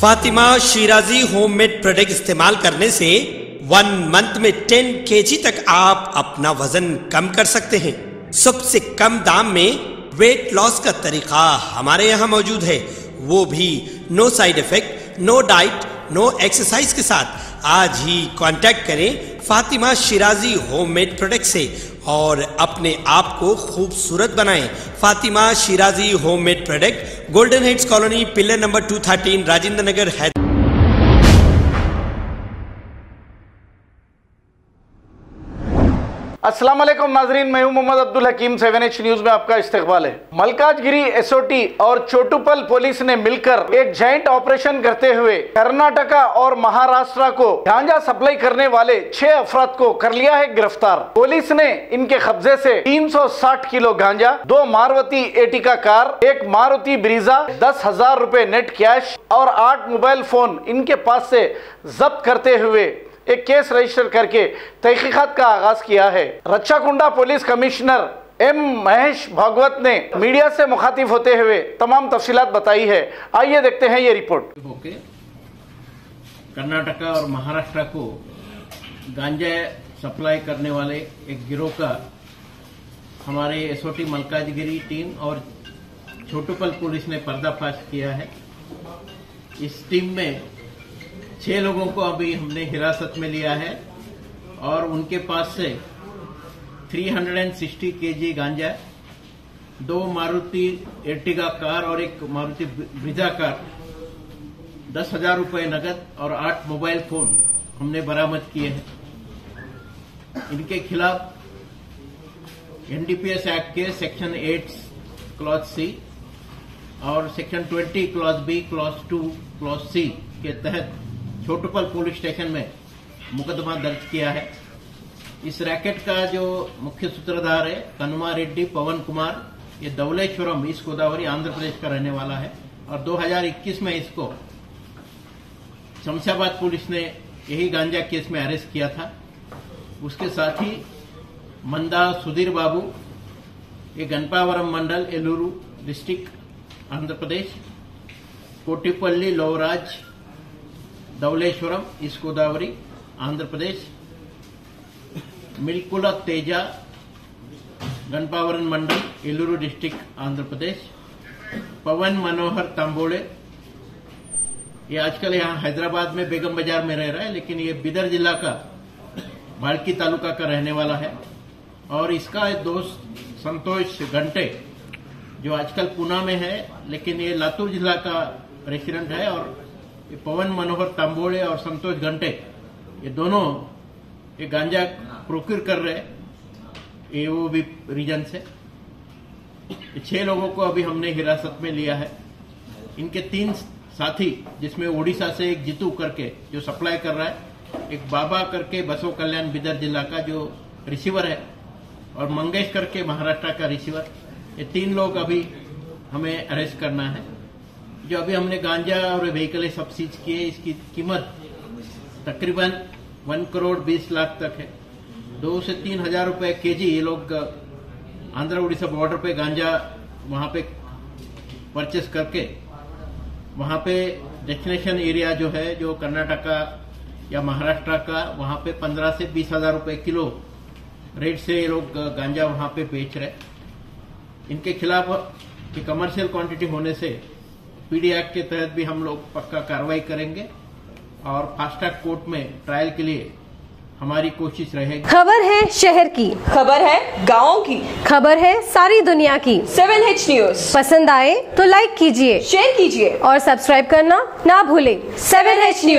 Fatima Shirazi homemade product इस्तेमाल करने से वन मंथ में टेन के तक आप अपना वज़न कम कर सकते हैं। सबसे कम दाम में वेट लॉस का तरीका हमारे यहाँ मौजूद है। वो भी no side effect no diet no exercise के साथ। आज ही कांटेक्ट करें फातिमा शिराजी होममेड प्रोडक्ट से और अपने आप को खूबसूरत बनाएँ। Fatima Shirazi homemade product golden heads colony pillar number 213 Rajendra Nagar Hyderabad. वालेकुम नाजरीन, मैं हूँ Mohammed Abdul Hakeem, seven H news में आपका इस्तकबाल है। मलकाजगिरी एसओटी और चोटुपल पुलिस ने मिलकर एक जॉइंट ऑपरेशन करते हुए कर्नाटका और महाराष्ट्र को गांजा सप्लाई करने वाले छह अफराद को कर लिया है गिरफ़्तार। पुलिस ने इनके कब्जे से 360 किलो गांजा, दो मारुति एटिका कार, एक मारुति ब्रीजा, दस हज़ार रूपए नेट कैश और आठ मोबाइल फ़ोन इनके पास से जब्त करते हुए एक केस रजिस्टर करके तहकीकात का आगाज़ किया है। Rachakonda police commissioner M Mahesh Bhagwat ने मीडिया से मुखातिब होते हुए तमाम तफसीलात बताई है। आइए देखते हैं ये रिपोर्ट। कर्नाटका और महाराष्ट्र को गांजा सप्लाई करने वाले एक गिरोह का हमारे एसओटी मलकाजगिरी टीम और छोटूपल पुलिस ने पर्दाफाश किया है। इस टीम में छह लोगों को अभी हमने हिरासत में लिया है और उनके पास से 360 केजी गांजा, दो मारुति एर्टिगा कार और एक मारुति ब्रिजा कार, दस हज़ार रुपये नकद और आठ मोबाइल फ़ोन हमने बरामद किए हैं। इनके खिलाफ एनडीपीएस एक्ट के सेक्शन 8 क्लॉज सी और section 20 clause B clause 2 clause C के तहत छोटूपल पुलिस स्टेशन में मुकदमा दर्ज किया है। इस रैकेट का जो मुख्य सूत्रधार है, कनुमा रेड्डी, पवन कुमार, ये धवलेश्वरम ईस्ट गोदावरी, आंध्र प्रदेश का रहने वाला है। और 2021 में इसको शमशाबाद पुलिस ने यही गांजा केस में अरेस्ट किया था। उसके साथ ही मंदा सुधीर बाबू, ये गणपावरम मंडल, एलूरू डिस्ट्रिक्ट, आंध्र प्रदेश, कोटिपल्ली, लोवराज धवलेश्वरम ईस्ट गोदावरी आंध्र प्रदेश मिलकुल तेजा गणपावरन मंडल एलूरू डिस्ट्रिक्ट आंध्र प्रदेश पवन मनोहर तांबोले ये आजकल यहाँ हैदराबाद में बेगम बाज़ार में रह रहा है, लेकिन ये बिदर जिला का बाड़की तालुका का रहने वाला है। और इसका दोस्त संतोष घंटे, जो आजकल पूना में है, लेकिन ये लातूर जिला का रेसिडेंट है और ये पवन, मनोहर तांबोले और संतोष घंटे, ये दोनों ये गांजा प्रोक्यूर कर रहे ये वो भी रीजन से। छह लोगों को अभी हमने हिरासत में लिया है। इनके तीन साथी, जिसमें ओडिशा से एक जीतू करके, जो सप्लाई कर रहा है, एक बाबा करके बसो कल्याण बिदर जिला का जो रिसीवर है, और मंगेश करके महाराष्ट्र का रिसीवर। ये तीन लोग अभी हमें अरेस्ट करना है। जो अभी हमने गांजा और व्हीकल सब सीज किए, इसकी कीमत तकरीबन वन करोड़ बीस लाख तक है। दो से तीन हज़ार रुपए के जी ये लोग आंध्र उड़ीसा बॉर्डर पे गांजा वहाँ पे परचेस करके, वहाँ पे डेस्टिनेशन एरिया जो है, जो कर्नाटका या महाराष्ट्र का, वहाँ पे पंद्रह से बीस हज़ार रुपए किलो रेट से ये लोग गांजा वहाँ पे बेच रहे इनके खिलाफ कमर्शियल क्वांटिटी होने से पीडी एक्ट के तहत भी हम लोग पक्का कार्रवाई करेंगे और फास्टैग कोर्ट में ट्रायल के लिए हमारी कोशिश रहेगी। खबर है शहर की। खबर है गाँव की। खबर है सारी दुनिया की। Seven H news. पसंद आए तो लाइक कीजिए शेयर कीजिए। और सब्सक्राइब करना ना भूले। Seven H news.